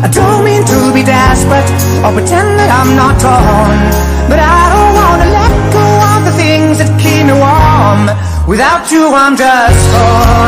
I don't mean to be desperate or pretend that I'm not torn. But I don't wanna let go of the things that keep me warm. Without you, I'm just torn.